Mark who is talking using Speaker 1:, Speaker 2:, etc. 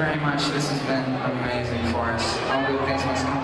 Speaker 1: very much. This has been amazing for us. All good things must come